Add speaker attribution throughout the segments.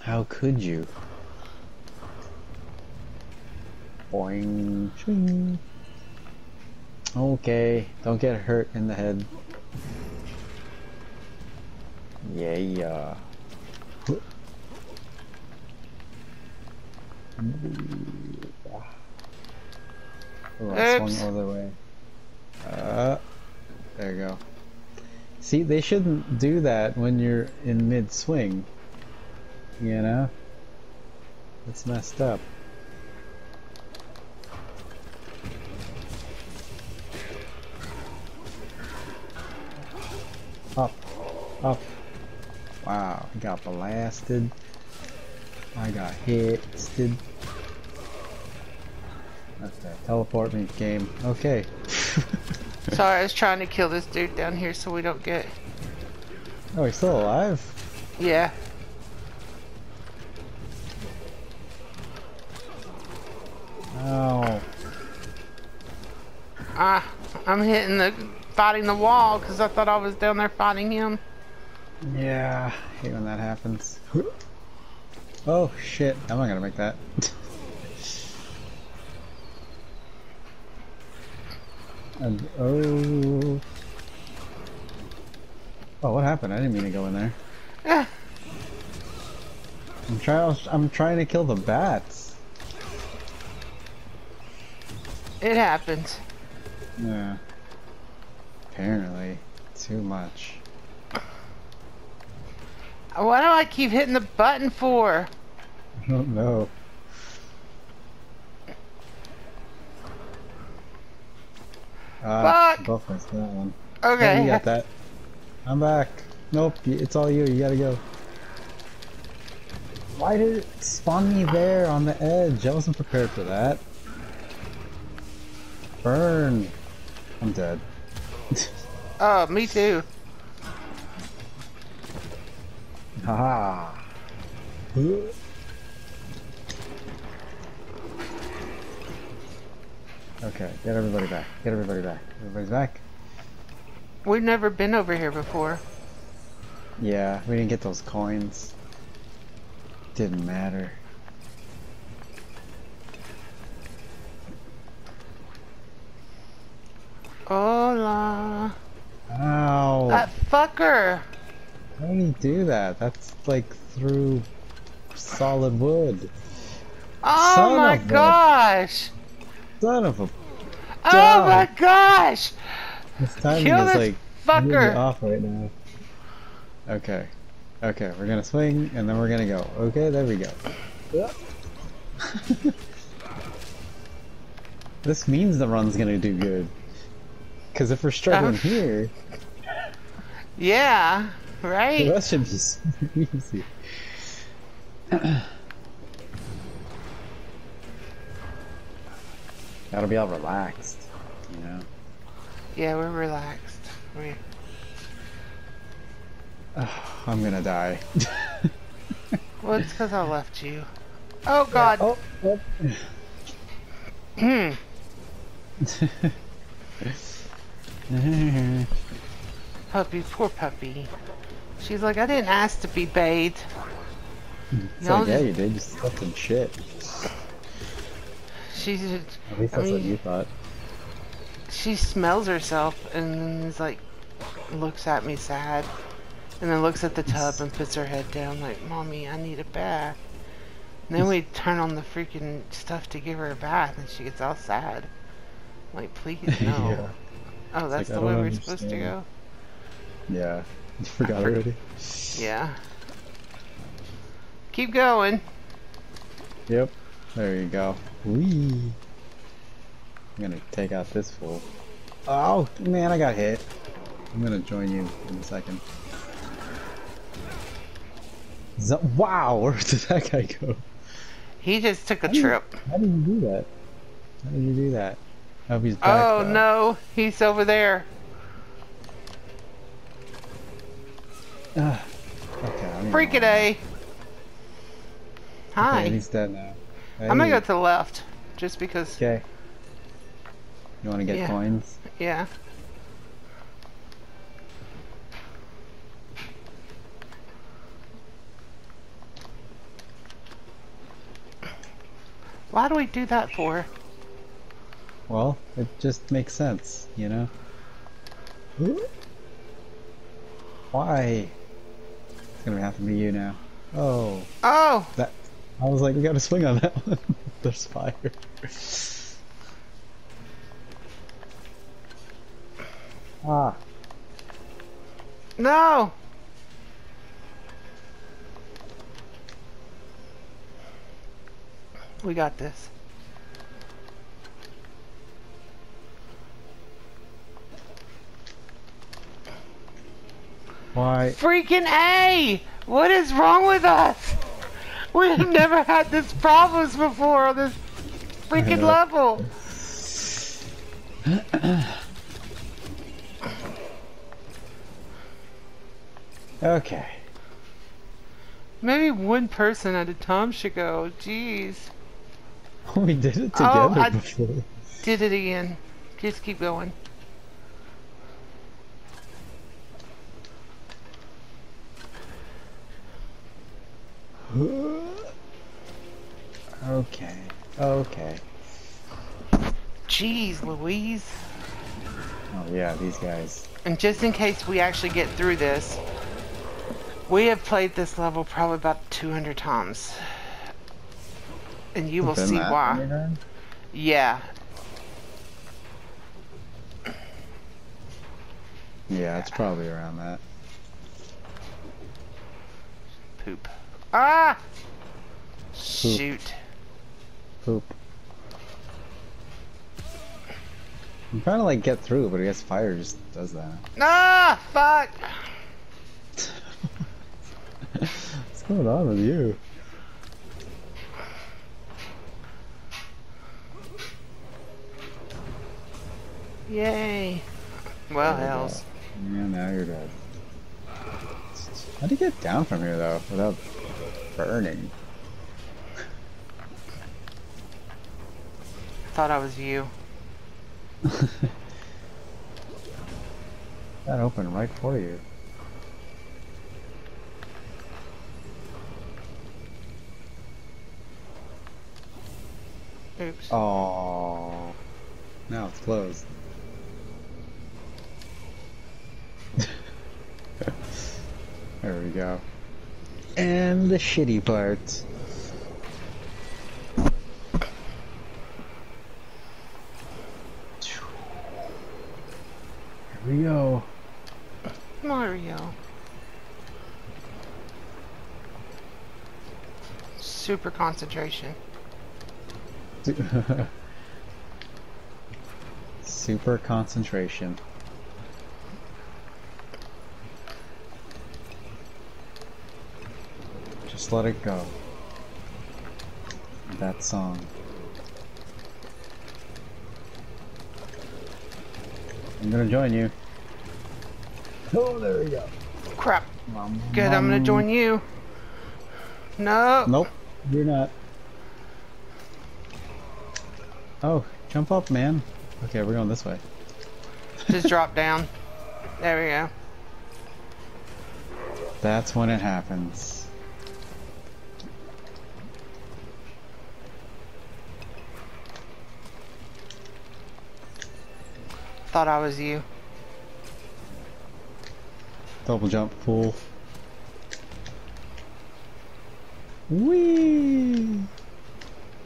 Speaker 1: How could you? Boing. Shing. Okay, don't get hurt in the head. Yeah. Oh, I swung
Speaker 2: Oops.
Speaker 1: the other way. Uh, there you go. See, they shouldn't do that when you're in mid-swing. You know? It's messed up. Up. Up. Wow, I got blasted. I got hit. Okay, teleport me, game. Okay.
Speaker 2: Sorry, I was trying to kill this dude down here so we don't get.
Speaker 1: Oh, he's still alive?
Speaker 2: Yeah. I'm hitting the fighting the wall because I thought I was down there fighting him.
Speaker 1: Yeah, I hate when that happens. Oh shit, I'm not gonna make that. and oh. Oh, what happened? I didn't mean to go in there.
Speaker 2: Ah,
Speaker 1: I'm trying. I'm trying to kill the bats.
Speaker 2: it happens.
Speaker 1: Yeah. Apparently, too much.
Speaker 2: Why do I keep hitting the button for?
Speaker 1: I don't know. Ah,
Speaker 2: Fuck!
Speaker 1: both missed that one.
Speaker 2: Okay.
Speaker 1: you got that. I'm back. Nope, it's all you. You gotta go. Why did it spawn me there on the edge? I wasn't prepared for that. Burn. I'm dead.
Speaker 2: Oh, me too.
Speaker 1: Haha. Okay, get everybody back. Get everybody back. Everybody's back.
Speaker 2: We've never been over here before.
Speaker 1: Yeah, we didn't get those coins. Didn't matter.
Speaker 2: Hola.
Speaker 1: Ow!
Speaker 2: That fucker.
Speaker 1: How do you do that? That's like through solid wood.
Speaker 2: Oh
Speaker 1: Son
Speaker 2: my
Speaker 1: of a-
Speaker 2: gosh.
Speaker 1: Son of a.
Speaker 2: Oh
Speaker 1: Dog.
Speaker 2: my gosh.
Speaker 1: This timing
Speaker 2: Kill
Speaker 1: is
Speaker 2: this
Speaker 1: like really
Speaker 2: fucker.
Speaker 1: off right now. Okay. Okay, we're gonna swing and then we're gonna go. Okay, there we go. Yep. this means the run's gonna do good. Cause if we're struggling
Speaker 2: Uh.
Speaker 1: here,
Speaker 2: Yeah,
Speaker 1: the
Speaker 2: right?
Speaker 1: rest should be easy. Gotta be all relaxed, you know.
Speaker 2: Yeah, we're relaxed. We
Speaker 1: I'm gonna die.
Speaker 2: well, it's because I left you. Oh God.
Speaker 1: oh, oh.
Speaker 2: Hmm. puppy, poor puppy. She's like, I didn't ask to be bathed.
Speaker 1: It's like, yeah, you did. You slept in shit.
Speaker 2: She's
Speaker 1: At least
Speaker 2: I
Speaker 1: that's what you thought.
Speaker 2: she smells herself and is like looks at me sad and then looks at the tub and puts her head down like mommy i need a bath and then we turn on the freaking stuff to give her a bath and she gets all sad like please no
Speaker 1: Yeah.
Speaker 2: Oh that's
Speaker 1: like,
Speaker 2: the way we're supposed to go.
Speaker 1: Yeah. You forgot already?
Speaker 2: yeah keep going
Speaker 1: Yep. There you go. Whee! I'm gonna take out this fool. Oh, man, I got hit. I'm gonna join you in a second. Z wow, where did that guy go?
Speaker 2: he just took a
Speaker 1: How do you-
Speaker 2: trip
Speaker 1: How did you do that? How did you do that? I hope he's back.
Speaker 2: oh
Speaker 1: though.
Speaker 2: no he's over there
Speaker 1: Ah, okay, I don't
Speaker 2: freak it
Speaker 1: know.
Speaker 2: a hi
Speaker 1: Okay, he's dead now.
Speaker 2: i'm gonna go to the left just because
Speaker 1: Okay. You want to get
Speaker 2: Yeah.
Speaker 1: coins?
Speaker 2: yeah Why do we do that for?
Speaker 1: Well, it just makes sense, you know? Why? It's gonna have to be you now. Oh,
Speaker 2: Oh!
Speaker 1: that. I was like, we gotta swing on that one. There's fire. ah,
Speaker 2: No! We got this.
Speaker 1: Why?
Speaker 2: Freaking A! What is wrong with us? We've never had this problems before on this freaking level.
Speaker 1: Okay.
Speaker 2: Maybe one person at a time should go. Jeez.
Speaker 1: We did it
Speaker 2: Oh,
Speaker 1: together
Speaker 2: I-
Speaker 1: before.
Speaker 2: Did it again. Just keep going.
Speaker 1: Okay. Okay.
Speaker 2: Jeez, Louise.
Speaker 1: Oh yeah, these guys.
Speaker 2: And just in case we actually get through this, we have played this level probably about 200 times. And you will see why. Yeah.
Speaker 1: Yeah, it's probably around that.
Speaker 2: Poop. Ah! Shoot.
Speaker 1: Poop. I'm trying to like get through, but I guess fire just does that.
Speaker 2: Ah! Fuck!
Speaker 1: What's going on with you?
Speaker 2: Yay. Well, hells.
Speaker 1: Yeah, now you're dead. How do you get down from here though, without burning?
Speaker 2: I thought I was you.
Speaker 1: That opened right for you.
Speaker 2: Oops.
Speaker 1: Oh, now it's closed. there we go. And the shitty part. Here we go.
Speaker 2: Mario. Super concentration.
Speaker 1: Super concentration. Just let it uh, go. That song. I'm gonna join you. Oh, there we go.
Speaker 2: Crap. Good, I'm gonna join you. No.
Speaker 1: Nope, you're not. Oh, jump up, man. Okay, we're going this way.
Speaker 2: Just drop down. There we go.
Speaker 1: That's when it happens.
Speaker 2: Thought I was you.
Speaker 1: Double jump, fool. Whee!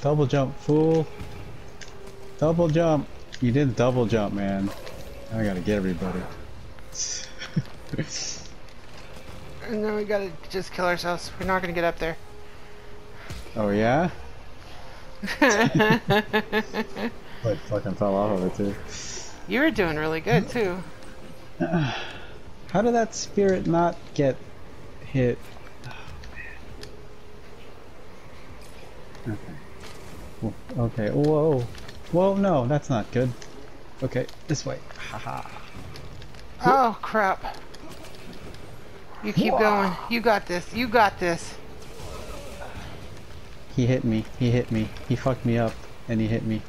Speaker 1: Double jump, fool. Double jump. You did double jump, man. I gotta get everybody.
Speaker 2: And then we gotta just kill ourselves. We're not gonna get up there.
Speaker 1: oh yeah? Like fucking fell off of it too.
Speaker 2: You were doing really good too.
Speaker 1: How did that spirit not get hit? Oh, okay. Okay, whoa. Whoa, no, that's not good. Okay, this way. Haha.
Speaker 2: Oh crap. You keep going. You got this. You got this.
Speaker 1: He hit me. He hit me. He fucked me up. And he hit me.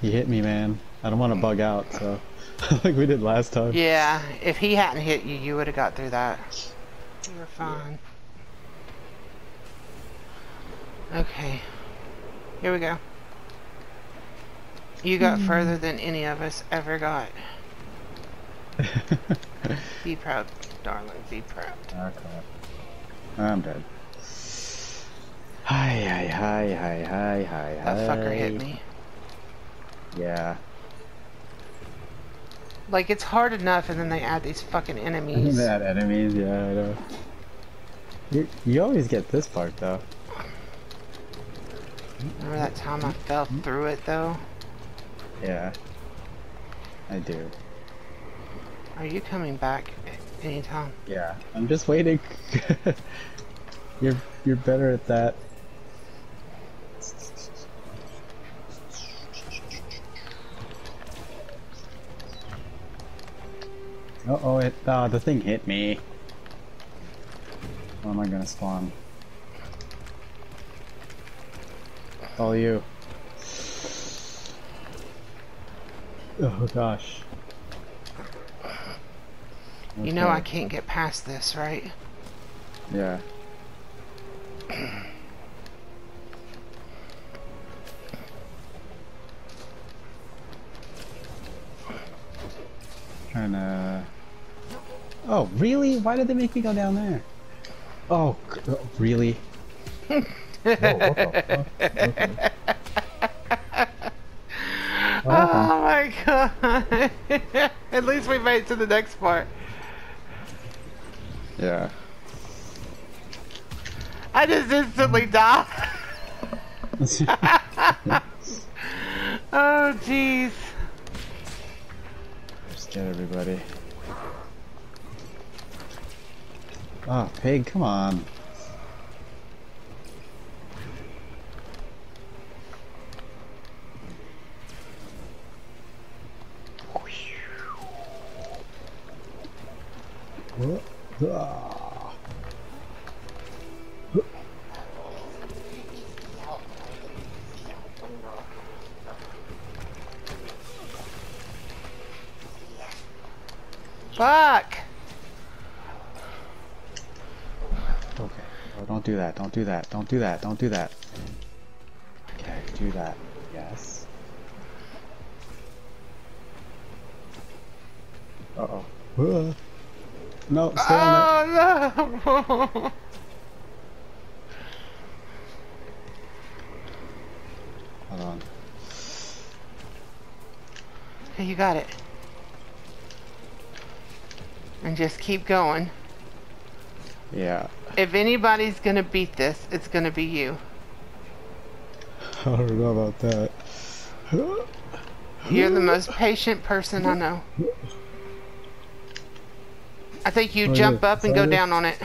Speaker 1: He hit me, man. I don't want to bug out, so. like we did last time.
Speaker 2: Yeah, if he hadn't hit you, you would have got through that. We're fine. Okay. Here we go. You got hmm. further than any of us ever got. Be proud, darling. Be proud.
Speaker 1: Okay. I'm dead. Hi, hi, hi, hi, hi, hi,
Speaker 2: That
Speaker 1: hi.
Speaker 2: fucker hit me.
Speaker 1: Yeah.
Speaker 2: Like, it's hard enough, and then they add these fucking enemies.
Speaker 1: Bad enemies, yeah, I know. You, you always get this part, though.
Speaker 2: Remember that time I fell hmm? through it, though?
Speaker 1: Yeah. I do.
Speaker 2: Are you coming back anytime?
Speaker 1: Yeah. I'm just waiting. you're you're better at that. Uh oh, it ah, the thing hit me. Where am I gonna spawn? All you. Oh gosh.
Speaker 2: You know I can't get past this, right?
Speaker 1: Yeah. Trying to. Oh, really? Why did they make me go down there? Oh, oh, really? oh, what the fuck? Okay. What?
Speaker 2: Oh my god! At least we made it to the next part.
Speaker 1: Yeah.
Speaker 2: I just instantly died. oh jeez.
Speaker 1: Just get everybody. Oh, pig, come on. Ah.
Speaker 2: Fuck.
Speaker 1: Okay. Oh, don't do that. Don't do that. Don't do that. Don't do that. Okay, do that. Yes. Uh oh. Uh. No, stay on
Speaker 2: Oh no.
Speaker 1: Hold on.
Speaker 2: Okay, you got it. And just keep going.
Speaker 1: Yeah.
Speaker 2: If anybody's gonna beat this, it's gonna be you.
Speaker 1: I don't know about that.
Speaker 2: You're the most patient person I know. I think you
Speaker 1: Oh,
Speaker 2: jump
Speaker 1: yeah.
Speaker 2: up and go
Speaker 1: Sorry.
Speaker 2: down on it.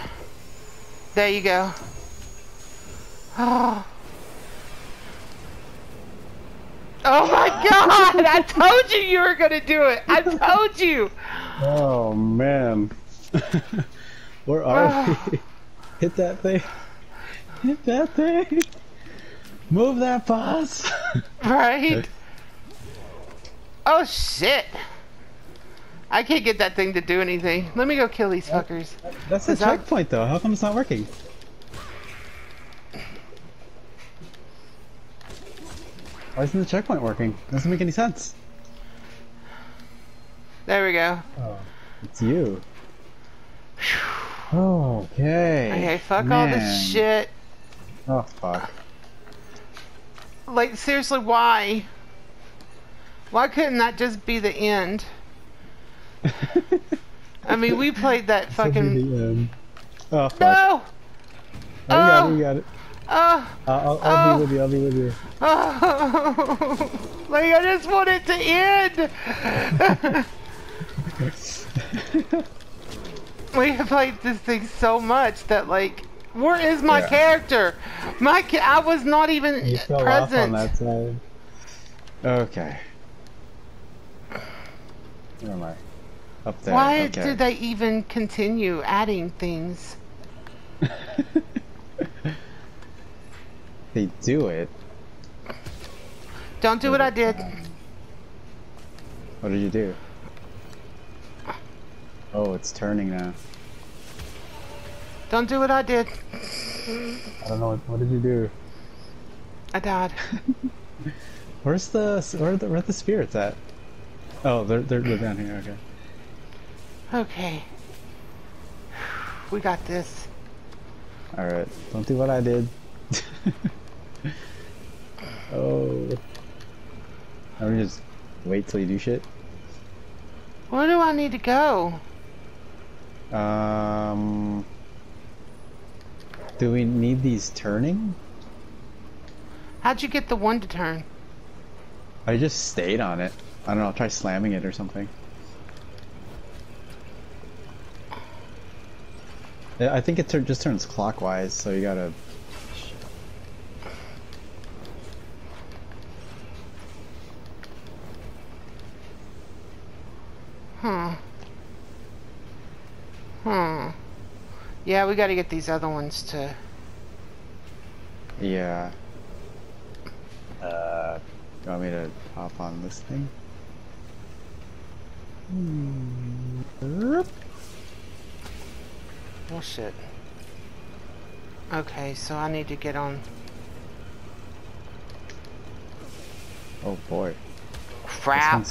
Speaker 2: There you go. Oh. Oh my god! I told you you were gonna do it! I told you!
Speaker 1: Oh man. Where are we? Hit that thing. Hit that thing. Move that boss.
Speaker 2: Right? Oh shit! I can't get that thing to do anything. Let me go kill these fuckers.
Speaker 1: That's
Speaker 2: that-
Speaker 1: checkpoint though. How come it's not working? Why isn't the checkpoint working? Doesn't make any sense.
Speaker 2: There we go.
Speaker 1: Oh, it's you. Okay.
Speaker 2: Okay, fuck all this shit.
Speaker 1: Oh fuck.
Speaker 2: Like, seriously, why? Why couldn't that just be the end? I mean, we played that fucking.
Speaker 1: Oh fuck.
Speaker 2: No!
Speaker 1: Oh, you got
Speaker 2: Oh.
Speaker 1: it. You got it.
Speaker 2: Oh!
Speaker 1: I'll, I'll, I'll
Speaker 2: Oh.
Speaker 1: be with you. I'll be with you.
Speaker 2: Oh! Like, I just want it to end! we have played this thing so much that, like, where is my
Speaker 1: Yeah.
Speaker 2: character? My ca- I was not even
Speaker 1: You fell
Speaker 2: present.
Speaker 1: off on that side. Okay. Where am I? Up there.
Speaker 2: Why
Speaker 1: okay.
Speaker 2: did they even continue adding things?
Speaker 1: they do it.
Speaker 2: Don't do what I did.
Speaker 1: What did you do? Oh, it's turning now.
Speaker 2: Don't do what I did.
Speaker 1: I don't know what, what did you do.
Speaker 2: I died.
Speaker 1: Where's the where are the where are the spirits at? Oh, they're they're, they're down here. Okay.
Speaker 2: Okay. We got this.
Speaker 1: All right. Don't do what I did. oh. Let me just wait till you do shit.
Speaker 2: Where do I need to go?
Speaker 1: Um. Do we need these turning?
Speaker 2: How'd you get the one to turn?
Speaker 1: I just stayed on it. I don't know. I'll try slamming it or something. I think it just turns clockwise, so you gotta.
Speaker 2: We gotta get these other ones to...
Speaker 1: Yeah. Uh, you want me to hop on this thing?
Speaker 2: Oh shit. Okay, so I need to get on...
Speaker 1: Oh boy.
Speaker 2: Crap!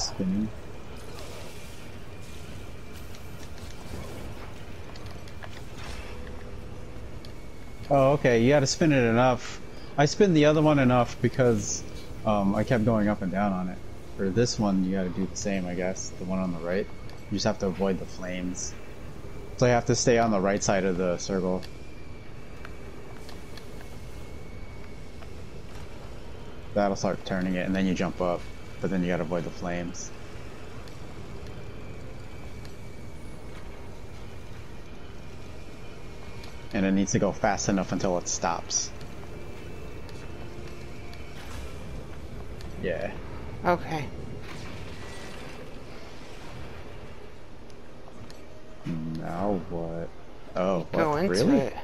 Speaker 1: Oh, okay. You gotta spin it enough. I spin the other one enough because um, I kept going up and down on it. For this one, you gotta do the same, I guess. The one on the right. You just have to avoid the flames. So you have to stay on the right side of the circle. That'll start turning it, and then you jump up. But then you gotta avoid the flames. And it needs to go fast enough until it stops. Yeah.
Speaker 2: Okay.
Speaker 1: Now what? Oh,
Speaker 2: Go
Speaker 1: what?
Speaker 2: into
Speaker 1: really?
Speaker 2: it.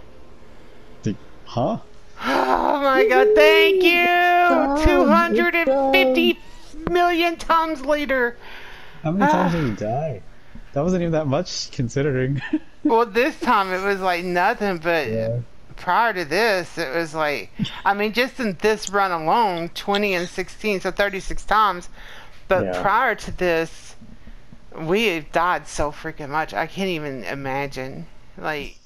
Speaker 1: Did- huh?
Speaker 2: Oh my god, thank you!
Speaker 1: Oh,
Speaker 2: 250 million times later!
Speaker 1: How many times
Speaker 2: Ah.
Speaker 1: did you die? That wasn't even that much considering.
Speaker 2: Well, this time it was like nothing, but
Speaker 1: yeah.
Speaker 2: prior to this, it was like, I mean, just in this run alone, 20 and 16, so 36 times. But
Speaker 1: Yeah.
Speaker 2: prior to this, we have died so freaking much. I can't even imagine. Like,